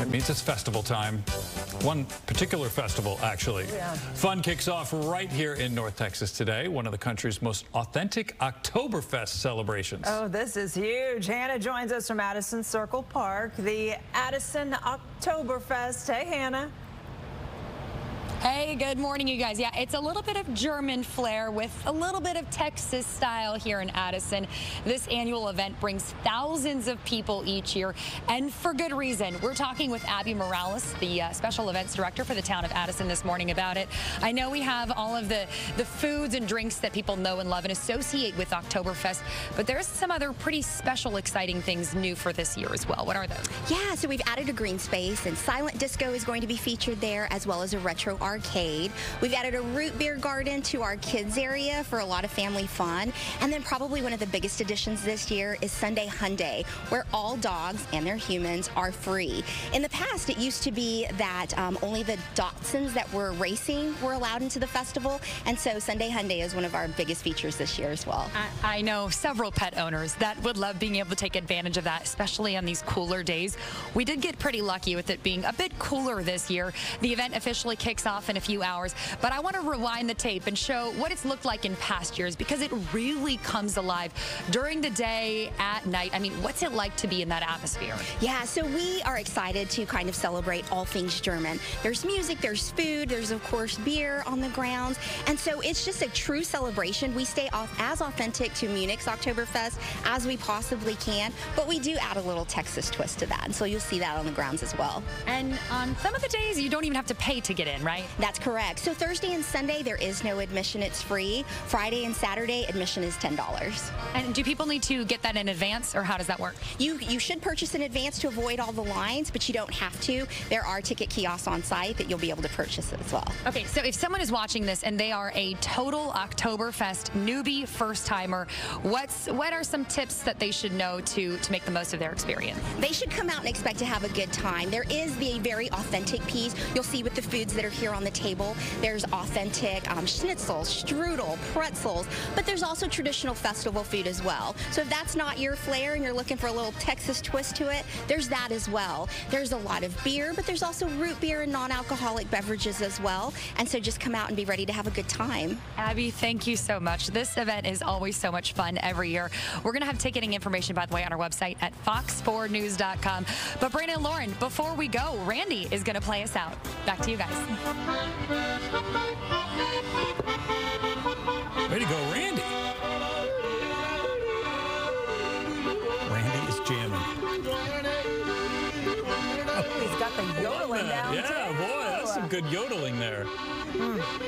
It means it's festival time. One particular festival, actually. Oh, yeah. Fun kicks off right here in North Texas today, one of the country's most authentic Oktoberfest celebrations. Oh, this is huge. Hannah joins us from Addison Circle Park, the Addison Oktoberfest. Hey, Hannah. Hey, good morning, you guys. Yeah, it's a little bit of German flair with a little bit of Texas style here in Addison. This annual event brings thousands of people each year, and for good reason. We're talking with Abby Morales, the uh, special events director for the town of Addison this morning about it. I know we have all of the, the foods and drinks that people know and love and associate with Oktoberfest, but there's some other pretty special, exciting things new for this year as well. What are those? Yeah, so we've added a green space, and silent disco is going to be featured there, as well as a retro arcade. We've added a root beer garden to our kids area for a lot of family fun. And then probably one of the biggest additions this year is Sunday Hyundai, where all dogs and their humans are free. In the past, it used to be that um, only the dachshunds that were racing were allowed into the festival. And so Sunday Hyundai is one of our biggest features this year as well. I, I know several pet owners that would love being able to take advantage of that, especially on these cooler days. We did get pretty lucky with it being a bit cooler this year. The event officially kicks off in a few hours. But I want to rewind the tape and show what it's looked like in past years because it really comes alive during the day, at night. I mean, what's it like to be in that atmosphere? Yeah, so we are excited to kind of celebrate all things German. There's music, there's food, there's of course beer on the grounds. And so it's just a true celebration. We stay off as authentic to Munich's Oktoberfest as we possibly can, but we do add a little Texas twist to that. And so you'll see that on the grounds as well. And on some of the days, you don't even have to pay to get in, right? That's correct. So Thursday and Sunday, there is no admission. It's free. Friday and Saturday, admission is $10. And do people need to get that in advance, or how does that work? You, you should purchase in advance to avoid all the lines, but you don't have to. There are ticket kiosks on site that you'll be able to purchase as well. Okay, so if someone is watching this and they are a total Oktoberfest newbie first-timer, what's what are some tips that they should know to, to make the most of their experience? They should come out and expect to have a good time. There is the very authentic piece. You'll see with the foods that are here on the table. There's authentic um, schnitzels, strudel, pretzels, but there's also traditional festival food as well. So if that's not your flair and you're looking for a little Texas twist to it, there's that as well. There's a lot of beer, but there's also root beer and non-alcoholic beverages as well. And so just come out and be ready to have a good time. Abby, thank you so much. This event is always so much fun every year. We're going to have ticketing information, by the way, on our website at fox4news.com. But Brandon and Lauren, before we go, Randy is going to play us out. Back to you guys. Way to go, Randy. Randy is jamming. He's got the yodeling down, Yeah, too. boy, that's some good yodeling there. Mm.